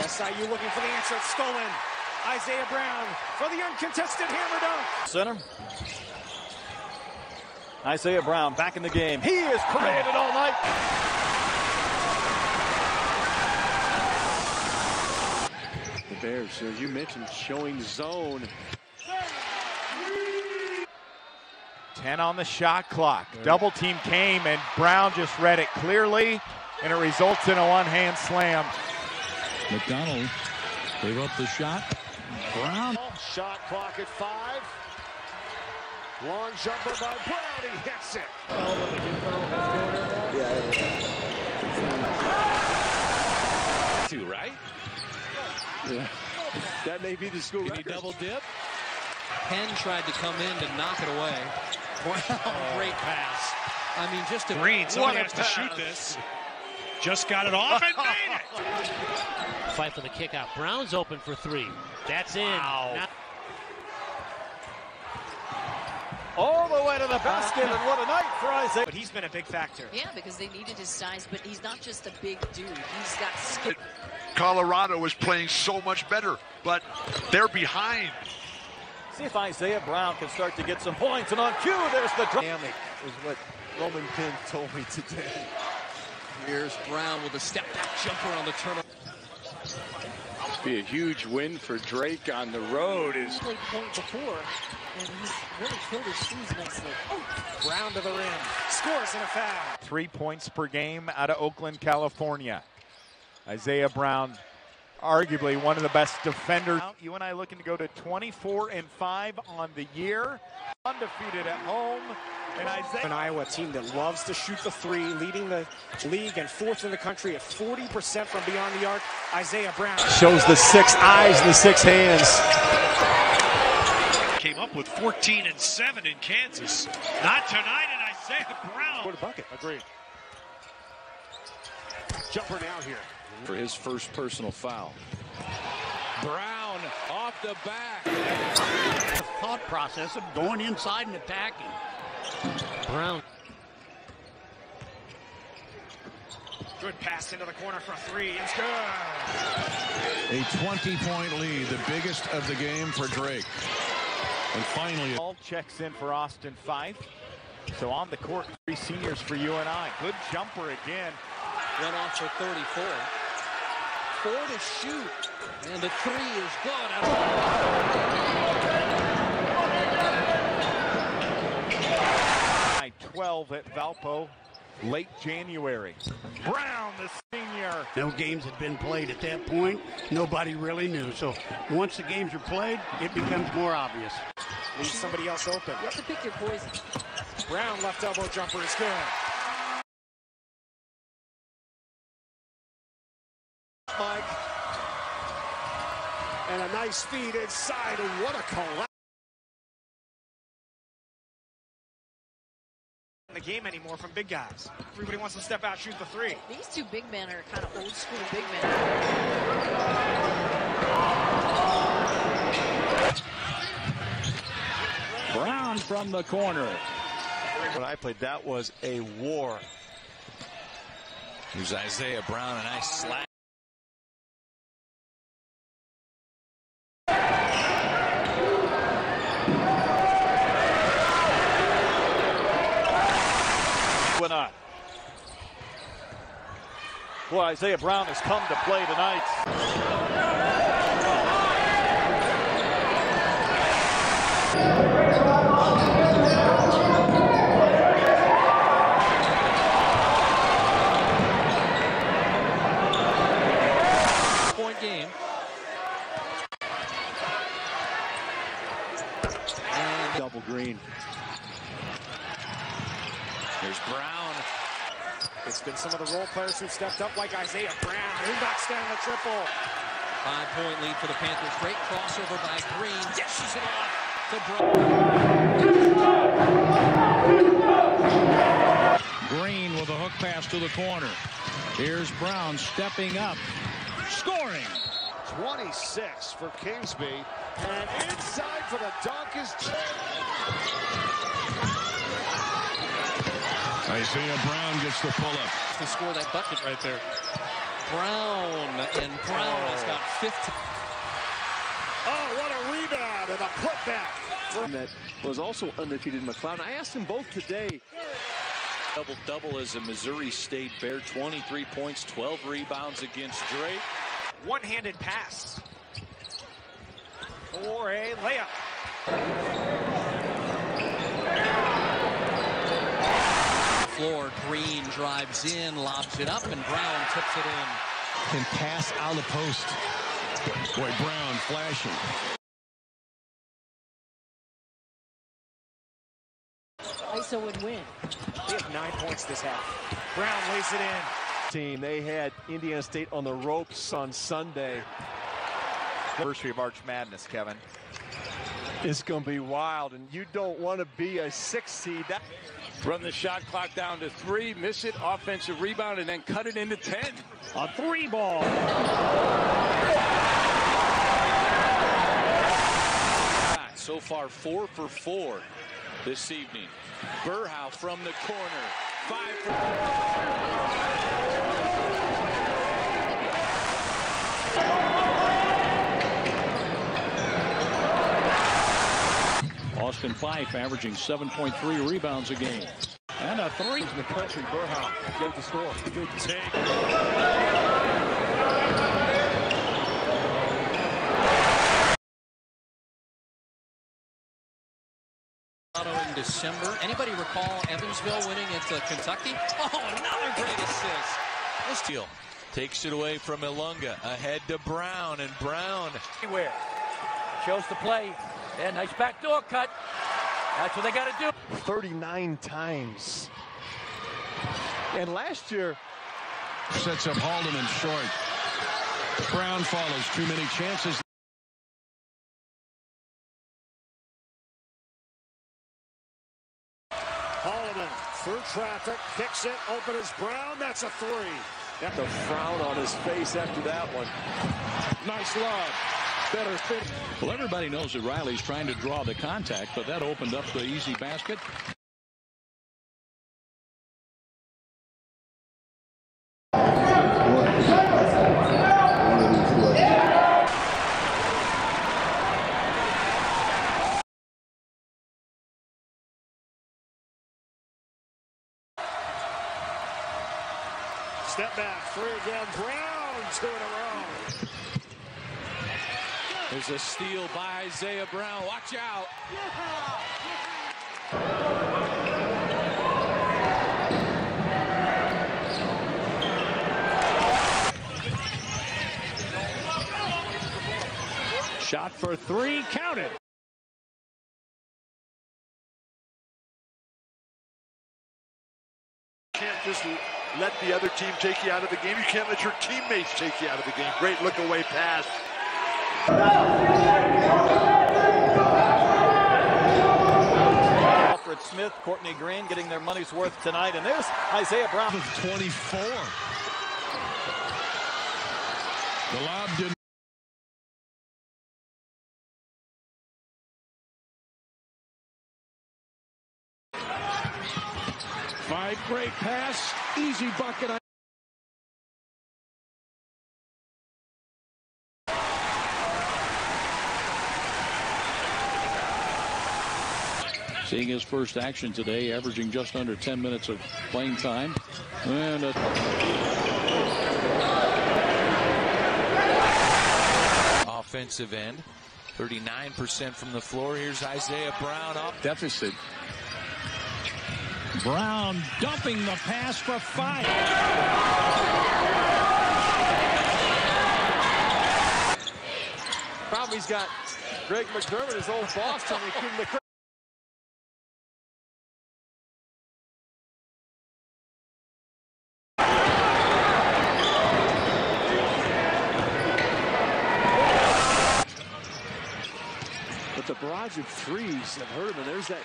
SIU looking for the answer. It's stolen. Isaiah Brown for the uncontested hammer dunk. Center. Isaiah Brown back in the game. He is created all night. The Bears, as you mentioned, showing zone. 10 on the shot clock. Double team came and Brown just read it clearly and it results in a one hand slam. McDonald gave up the shot. Brown. Shot clock at five. Long jumper by Brown. He hits it. Yeah. Two, right? Yeah. That may be the school Can he double dip? Penn tried to come in to knock it away. Brown, great pass. I mean, just a Green, somebody what has a to shoot this. Just got it off and made it. Fight for the kick out. Brown's open for three. That's in. Now- All the way to the basket, and what a night for Isaiah. But he's been a big factor. Yeah, because they needed his size, but he's not just a big dude. He's got skill. Colorado is playing so much better, but they're behind. See if Isaiah Brown can start to get some points, and on cue, there's the drop. Dynamic is what Roman Penn told me today. Here's Brown with a step back jumper on the turnover. Be a huge win for Drake on the road. Is played point before, and he's really killed his shoes nicely. Brown to the rim. Scores in a foul. Three points per game out of Oakland, California. Isaiah Brown, arguably one of the best defenders. You and I looking to go to 24 and 5 on the year. Undefeated at home. And Isaiah. An Iowa team that loves to shoot the three, leading the league and fourth in the country at 40% from beyond the arc. Isaiah Brown. shows the six eyes and the six hands. Came up with 14 and 7 in Kansas. Not tonight, and Isaiah Brown. For the bucket. Agreed. Jumper now here. For his first personal foul. Brown off the back. The thought process of going inside and attacking. Brown. Good pass into the corner for three. It's good. A 20 point lead, the biggest of the game for Drake. And finally, All checks in for Austin Phyfe. So on the court, three seniors for UNI. Good jumper again. Went off for 34. Four to shoot. And the three is good. By 12 at Valpo, late January. Brown, the senior. No games had been played at that point. Nobody really knew. So once the games are played, it becomes more obvious. Leave somebody else open. You have to pick your poison. Brown left elbow jumper is good. Mike. And a nice feed inside. What a collapse. The game anymore from big guys. Everybody wants to step out, shoot the three. These two big men are kind of old school big men. Brown from the corner. When I played, that was a war. Here's Isaiah Brown, a nice slap. UNI. Boy, Isaiah Brown has come to play tonight. Point game. And Double green. There's Brown. It's some of the role players who've stepped up, like Isaiah Brown, who knocks down the triple. five point lead for the Panthers. Great crossover by Green. Dishes it off to Brown. Green with a hook pass to the corner. Here's Brown stepping up, scoring. 26 for Kingsby. And inside for the dunk is Isaiah Brown gets the pull up. To score that bucket right there. Brown, and Brown has got 15. Oh, what a rebound and a putback. That was also undefeated in McLeod. I asked him both today. Double double as a Missouri State Bear, 23 points, 12 rebounds against Drake. One-handed pass for a layup. Green drives in, lobs it up, and Brown tips it in. Can pass out of the post. Boy, Brown flashing. ISO would win. They have nine points this half. Brown lays it in. Team, they had Indiana State on the ropes on Sunday. Anniversary of Arch Madness, Kevin. It's going to be wild, and you don't want to be a six seed. That Run the shot clock down to three, miss it, offensive rebound, and then cut it into 10. A three ball. So far, four for four this evening. Berhow from the corner. Five for... Austin Phyfe averaging 7.3 rebounds a game. And a three. in the country, Berhow, get the score. Good take. in December. Anybody recall Evansville winning at uh, Kentucky? Oh, another great assist. This deal takes it away from Ilunga. Ahead to Brown, and Brown Anywhere. Shows the play. And nice backdoor cut. That's what they got to do. 39 times. And last year, Sets up Haldeman short. Brown follows. Too many chances. Holloman through traffic, kicks it, open is Brown. That's a three. got the frown on his face after that one. Nice lob. Better fit. Well, everybody knows that Riley's trying to draw the contact, but that opened up the easy basket. Step back, three again. Brown, two in a row. There's a steal by Isaiah Brown. Watch out. Shot for three, counted. can't just let the other team take you out of the game. You can't let your teammates take you out of the game. Great look away pass. Alfred Smith, Courtney Green getting their money's worth tonight. And there's Isaiah Brown. 24. The lob didn't. Five, great pass. Easy bucket. Seeing his first action today, averaging just under 10 minutes of playing time. And a Offensive end. 39% from the floor. Here's Isaiah Brown off. Deficit. Brown dumping the pass for five. Problem he's got Greg McDermott, his old boss, credit. Barrage of threes have hurt him, and there's that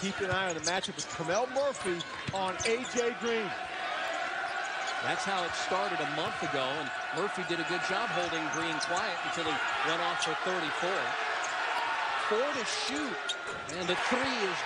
Keep an eye on the matchup with Kamel Murphy on A.J. Green. That's how it started a month ago, and Murphy did a good job holding Green quiet until he went off for 34. Four to shoot, and the three is.